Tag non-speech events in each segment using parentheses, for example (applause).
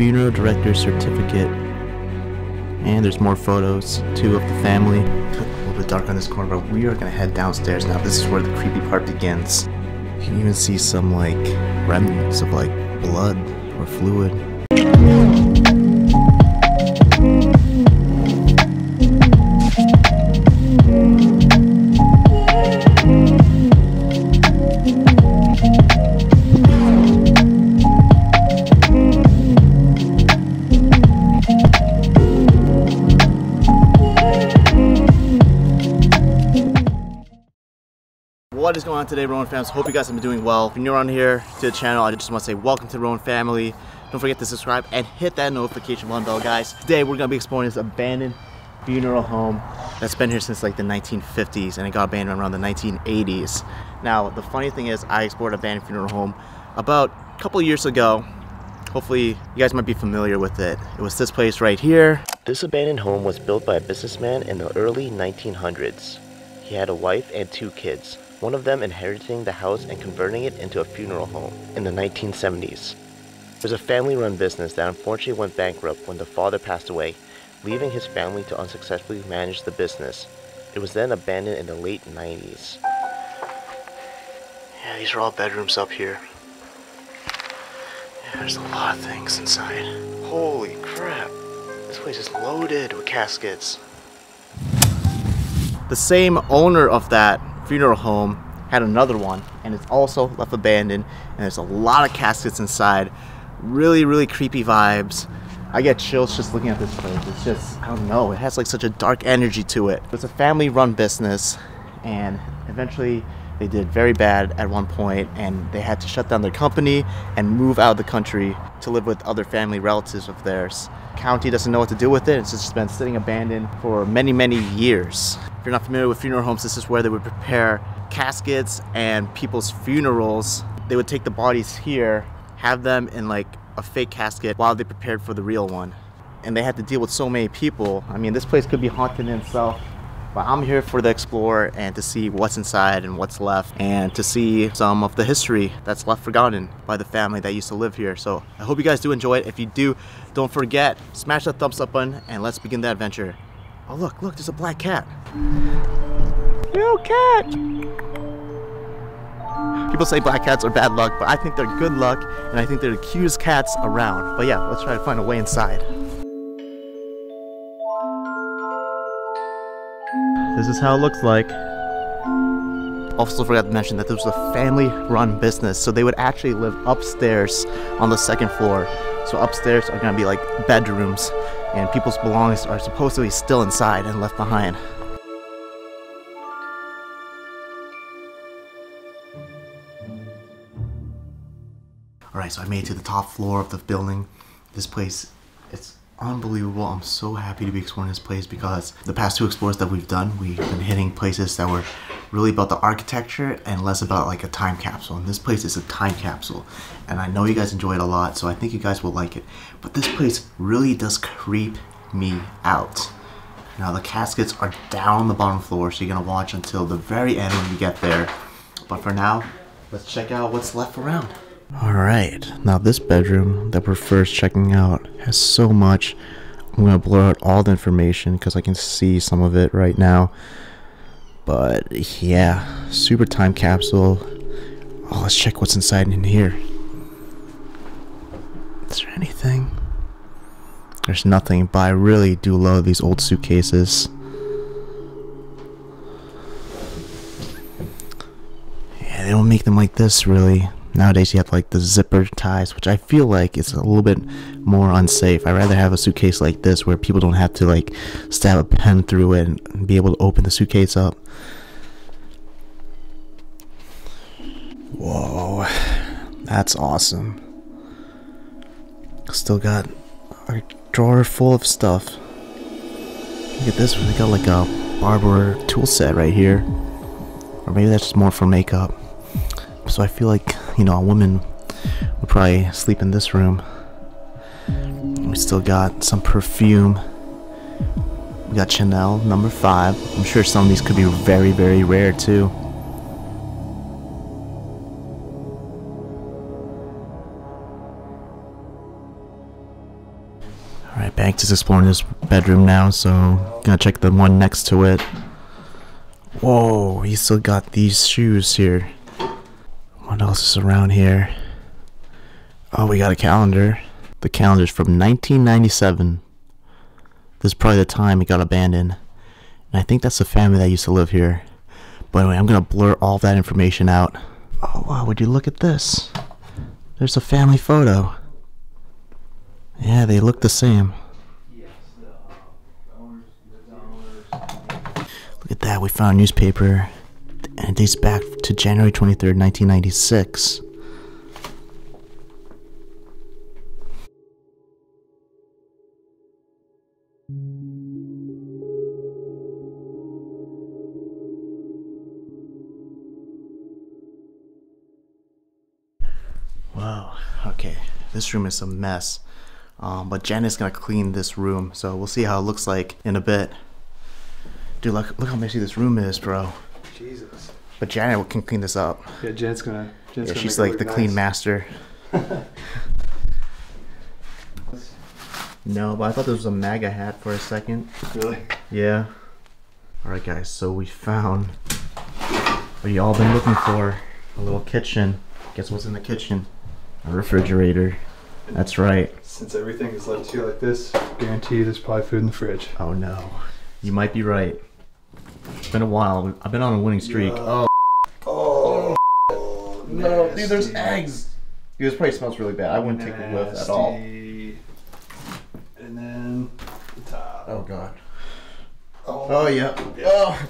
funeral director's certificate. And there's more photos, too, of the family. A little bit dark on this corner, but we are gonna head downstairs now. This is where the creepy part begins. You can even see some, like, remnants of, like, blood or fluid. What is going on today, Ronin fans? Hope you guys have been doing well. If you're new around here to the channel, I just want to say welcome to the Ronin family. Don't forget to subscribe and hit that notification bell, guys. Today, we're going to be exploring this abandoned funeral home that's been here since like the 1950s and it got abandoned around the 1980s. Now, the funny thing is, I explored a abandoned funeral home about a couple years ago. Hopefully, you guys might be familiar with it. It was this place right here. This abandoned home was built by a businessman in the early 1900s. He had a wife and two kids, one of them inheriting the house and converting it into a funeral home in the 1970s. It was a family run business that unfortunately went bankrupt when the father passed away, leaving his family to unsuccessfully manage the business. It was then abandoned in the late 90s. Yeah, these are all bedrooms up here. Yeah, there's a lot of things inside. Holy crap. This place is loaded with caskets. The same owner of that funeral home had another one and it's also left abandoned and there's a lot of caskets inside. Really really creepy vibes. I get chills just looking at this place. It's just i don't know it has like such a dark energy to it. It's a family run business and eventually they did very bad at one point and they had to shut down their company and move out of the country to live with other family relatives of theirs. County doesn't know what to do with it. It's just been sitting abandoned for many many years if you're not familiar with funeral homes, this is where they would prepare caskets and people's funerals. They would take the bodies here, have them in like a fake casket while they prepared for the real one. And they had to deal with so many people. I mean, this place could be haunted in itself. But I'm here for the explore and to see what's inside and what's left and to see some of the history that's left forgotten by the family that used to live here. So I hope you guys do enjoy it. If you do, don't forget, smash that thumbs up button and let's begin the adventure. Oh look, look, there's a black cat. Yo, cat! People say black cats are bad luck, but I think they're good luck, and I think they're the cutest cats around. But yeah, let's try to find a way inside. This is how it looks like. Also forgot to mention that this was a family-run business, so they would actually live upstairs on the second floor. So upstairs are gonna be like bedrooms, and people's belongings are supposedly still inside and left behind. Alright, so I made it to the top floor of the building. This place, it's unbelievable. I'm so happy to be exploring this place because the past two explores that we've done, we've been hitting places that were really about the architecture and less about like a time capsule. And this place is a time capsule. And I know you guys enjoy it a lot, so I think you guys will like it. But this place really does creep me out. Now the caskets are down on the bottom floor, so you're gonna watch until the very end when we get there. But for now, let's check out what's left around. Alright, now this bedroom that we're first checking out has so much. I'm gonna blur out all the information because I can see some of it right now. But yeah, super time capsule. Oh, let's check what's inside in here. Is there anything? There's nothing, but I really do love these old suitcases. Yeah, they don't make them like this really. Nowadays you have like the zipper ties, which I feel like is a little bit more unsafe. I'd rather have a suitcase like this where people don't have to like stab a pen through it and be able to open the suitcase up. Whoa, that's awesome. Still got a drawer full of stuff. Look at this one, we got like a barber tool set right here. Or maybe that's just more for makeup. So I feel like, you know, a woman would probably sleep in this room. We still got some perfume. We got Chanel number five. I'm sure some of these could be very, very rare too. Alright, Banks is exploring this bedroom now, so gonna check the one next to it. Whoa, he still got these shoes here. What else is around here? Oh, we got a calendar. The calendar's from 1997. This is probably the time it got abandoned. And I think that's the family that used to live here. But anyway, I'm gonna blur all that information out. Oh wow, would you look at this? There's a family photo. Yeah, they look the same. Look at that, we found newspaper and it dates back to January 23rd, 1996. Wow. Okay. This room is a mess. Um, but Janet's gonna clean this room, so we'll see how it looks like in a bit. Dude, look, look how messy this room is, bro. Jesus. But Janet can clean this up. Yeah, Jan's gonna. Jan's Yeah, gonna she's like the look clean master. (laughs) No, but I thought this was a MAGA hat for a second. Really? Yeah. Alright, guys, so we found what you all been looking for a little kitchen. Guess what's in the kitchen? A refrigerator. That's right. Since everything is left here like this, guarantee there's probably food in the fridge. Oh no. You might be right. It's been a while. I've been on a winning streak. Yeah. Oh, Oh, oh. no. Dude, there's eggs. Dude, this probably smells really bad. I wouldn't take a whiff at all. And then the top. Oh god. Oh, Oh yeah. Oh.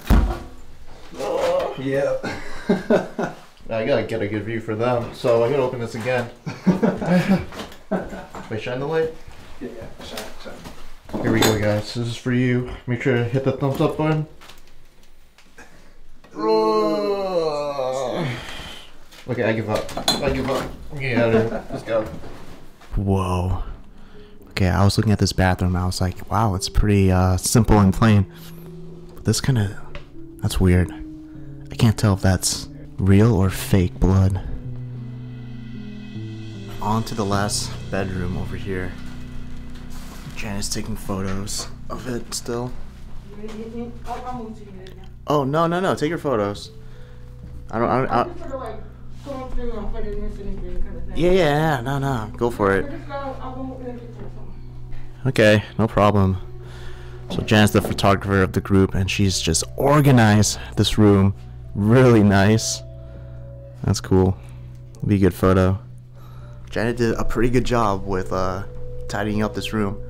oh. yeah. (laughs) I gotta get a good view for them, so I gotta open this again. (laughs) Wait, shine the light. yeah, yeah. Shine, shine. Here we go, guys. This is for you. Make sure to hit the thumbs up button. Okay, I give up. I give up. Here. Let's go. Whoa. Okay, I was looking at this bathroom. I was like, wow, it's pretty uh, simple and plain. But this kind of, that's weird. I can't tell if that's real or fake blood. On to the last bedroom over here. Janet's taking photos of it still. Oh no no no! Take your photos. I don't. I don't I, yeah yeah yeah no no go for it. Okay, no problem. So Janet's the photographer of the group, and she's just organized this room really nice. That's cool. Be a good photo. Janet did a pretty good job with uh, tidying up this room.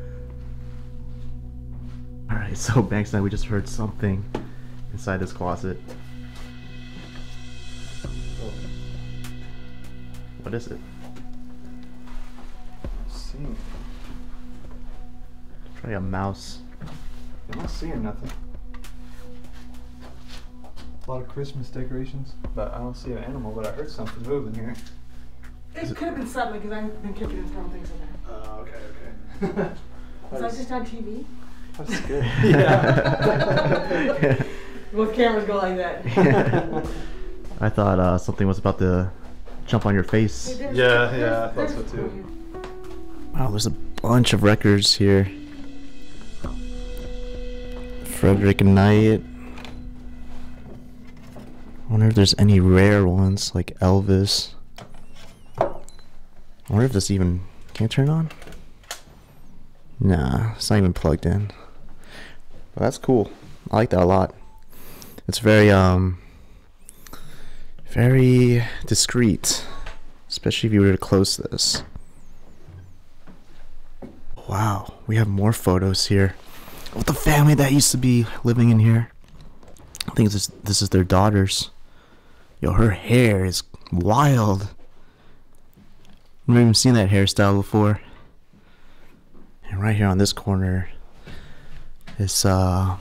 Alright, (laughs) so Banks and I, we just heard something inside this closet. What is it? Seeing. Probably a mouse. I'm not seeing nothing. A lot of Christmas decorations, but I don't see an animal. But I heard something moving here. It could have been subtle because I've been kicking and throwing things in there. Oh, okay, okay. (laughs) Was I just on TV? That's scary. (laughs) yeah. (laughs) Both cameras go like that. (laughs) I thought uh, something was about to jump on your face. There's- Yeah, there's- yeah, I thought so too. Wow, there's a bunch of records here. Frederick Knight. I wonder if there's any rare ones like Elvis. I wonder if this even can it turn on. Nah, it's not even plugged in. But that's cool. I like that a lot. It's very um very discreet, especially if you were to close this. Wow, we have more photos here of the family that used to be living in here. I think this this is their daughters. Yo, her hair is wild. I've Never even seen that hairstyle before. Right here on this corner is uh,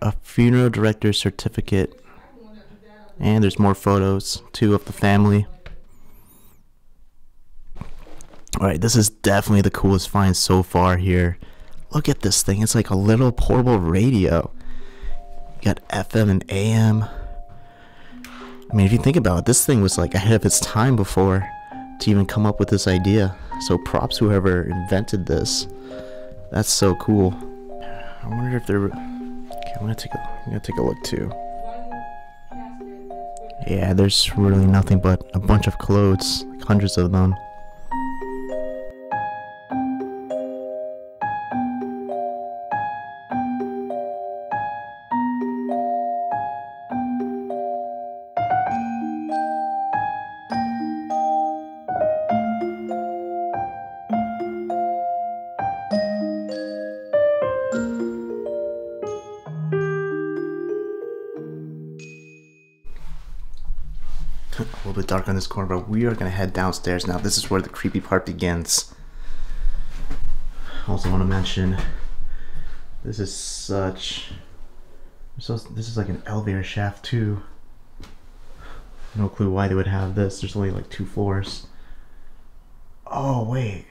a funeral director's certificate. And there's more photos too of the family. Alright, this is definitely the coolest find so far here. Look at this thing. It's like a little portable radio. You got FM and AM. I mean, if you think about it, this thing was like ahead of its time before to even come up with this idea. So props whoever invented this. That's so cool. I wonder if they're. Okay, I'm gonna take a. I'm gonna take a look too. Yeah, there's really nothing but a bunch of clothes, like hundreds of them. On this corner, but we are gonna head downstairs now. This is where the creepy part begins. Also, want to mention this is such. So this is like an elevator shaft too. No clue why they would have this. There's only like two floors. Oh wait,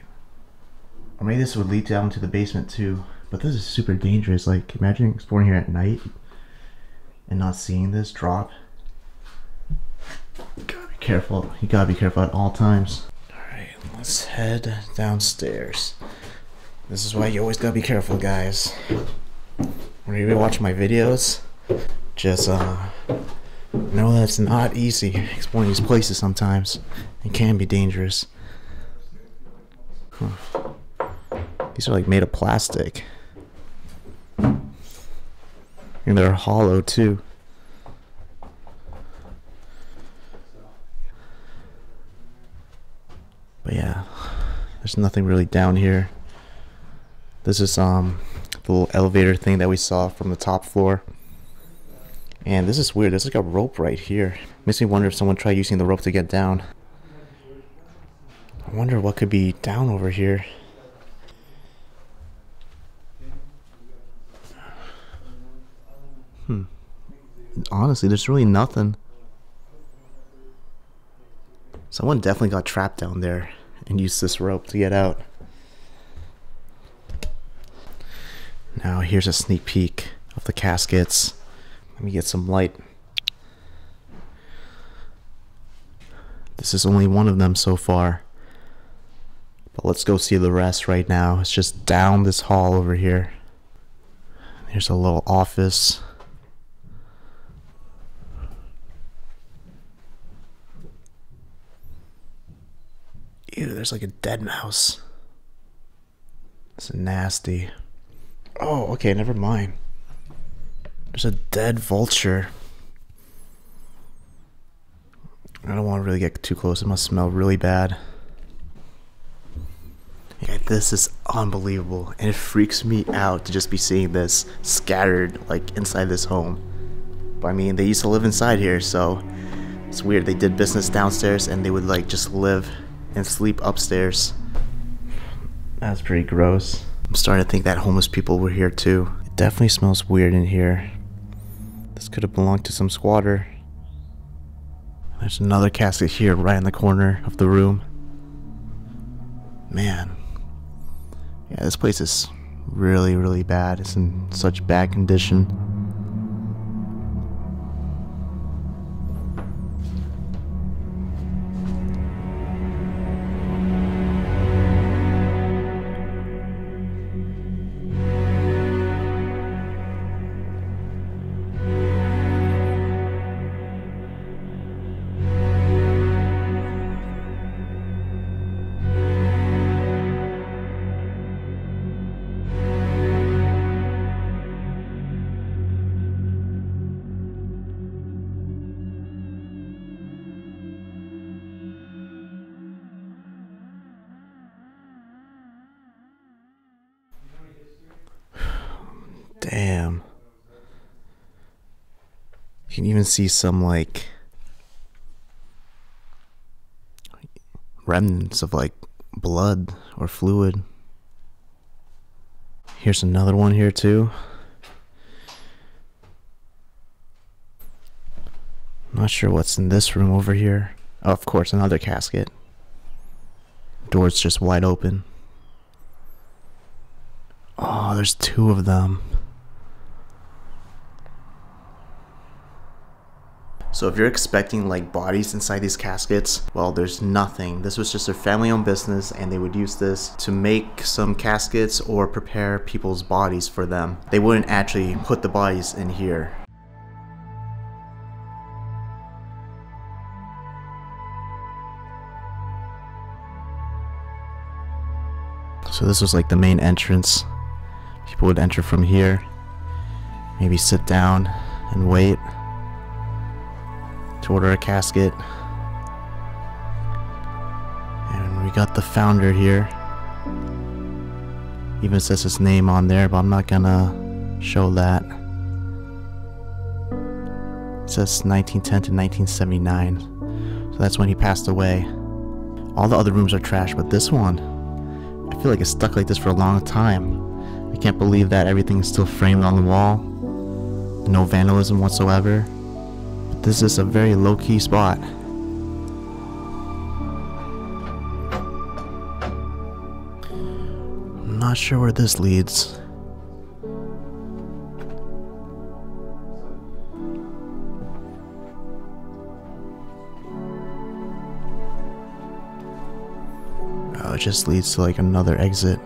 or maybe this would lead down to the basement too. But this is super dangerous. Like imagine exploring here at night and not seeing this drop careful. You gotta be careful at all times. Alright, let's head downstairs. This is why you always gotta be careful, guys. When you watch my videos, just uh, know that it's not easy exploring these places sometimes. It can be dangerous. Huh. These are like made of plastic. And they're hollow too. But yeah, there's nothing really down here. This is um the little elevator thing that we saw from the top floor. And this is weird. There's like a rope right here. Makes me wonder if someone tried using the rope to get down. I wonder what could be down over here. Hmm. Honestly, there's really nothing. Someone definitely got trapped down there and used this rope to get out. Now here's a sneak peek of the caskets. Let me get some light. This is only one of them so far. But let's go see the rest right now. It's just down this hall over here. Here's a little office. There's like a dead mouse. It's nasty. Oh, okay, never mind. There's a dead vulture. I don't want to really get too close. It must smell really bad. Yeah, this is unbelievable. And it freaks me out to just be seeing this scattered, like, inside this home. But I mean, they used to live inside here, so it's weird. They did business downstairs and they would, like, just live and sleep upstairs. That's pretty gross. I'm starting to think that homeless people were here too. It definitely smells weird in here. This could have belonged to some squatter. There's another casket here right in the corner of the room. Man. Yeah, this place is really, really bad. It's in such bad condition. You can even see some like remnants of like blood or fluid. Here's another one here too. Not sure what's in this room over here. Oh, of course, another casket. Door's just wide open. Oh, there's two of them. So if you're expecting like bodies inside these caskets, well, there's nothing. This was just their family-owned business and they would use this to make some caskets or prepare people's bodies for them. They wouldn't actually put the bodies in here. So this was like the main entrance. People would enter from here, maybe sit down and wait to order a casket. And we got the founder here. Even says his name on there, but I'm not gonna show that. It says 1910 to 1979. So that's when he passed away. All the other rooms are trash, but this one, I feel like it's stuck like this for a long time. I can't believe that everything is still framed on the wall. No vandalism whatsoever. This is a very low-key spot. I'm not sure where this leads. Oh, it just leads to like another exit.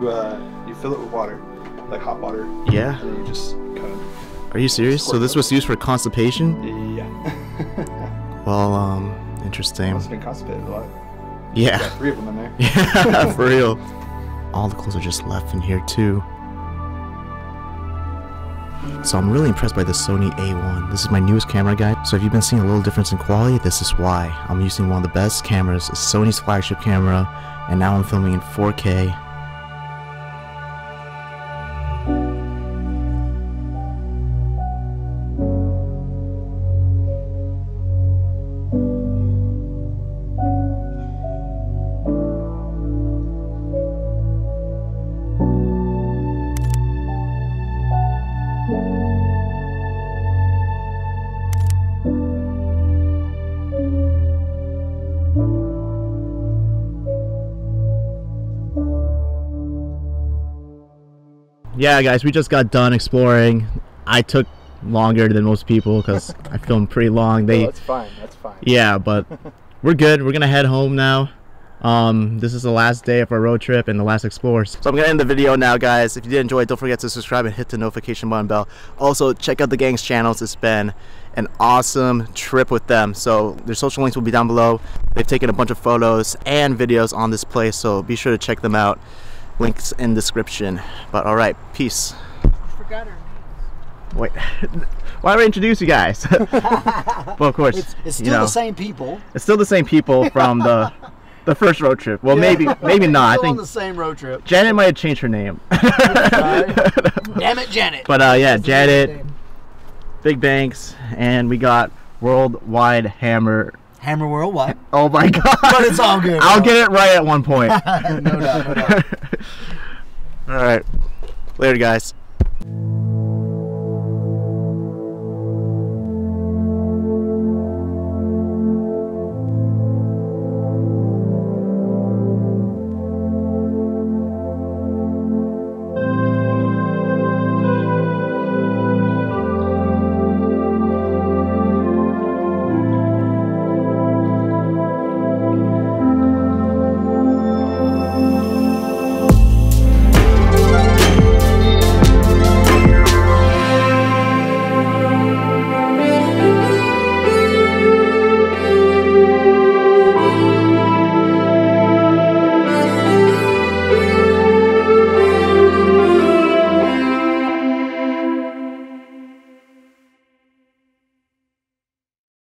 You, uh, you fill it with water, like hot water. Yeah. And then you just kind of. Are you serious? So this was used for constipation? Yeah. (laughs) Well, um, interesting. Must have been constipated a lot. Yeah. Got three of them in there. (laughs) Yeah, (laughs) for real. All the clothes are just left in here too. So I'm really impressed by the Sony A1. This is my newest camera, guys. So if you've been seeing a little difference in quality, this is why. I'm using one of the best cameras, Sony's flagship camera, and now I'm filming in 4K. Yeah, guys, we just got done exploring. I took longer than most people because I filmed pretty long. They, Oh, that's fine. That's fine. yeah, but (laughs) we're good. We're gonna head home now. Um, this is the last day of our road trip and the last explores. So I'm gonna end the video now, guys. If you did enjoy it, don't forget to subscribe and hit the notification button bell. Also, check out the gang's channels. It's been an awesome trip with them. So their social links will be down below. They've taken a bunch of photos and videos on this place, so be sure to check them out. Links in description. But all right, peace. Wait, (laughs) why do I introduce you guys? (laughs) well, of course, It's, it's you still know, the same people. It's still the same people from the (laughs) the first road trip. Well, maybe maybe not. I think the same road trip. Janet might have changed her name. Damn it, Janet. but uh, yeah, Janet, Big Banks, and we got Worldwide Hammer. Hammer Worldwide. (laughs) Oh my God! But it's all good. I'll get it right at one point. (laughs) no doubt, no doubt. (laughs) All right, later, guys.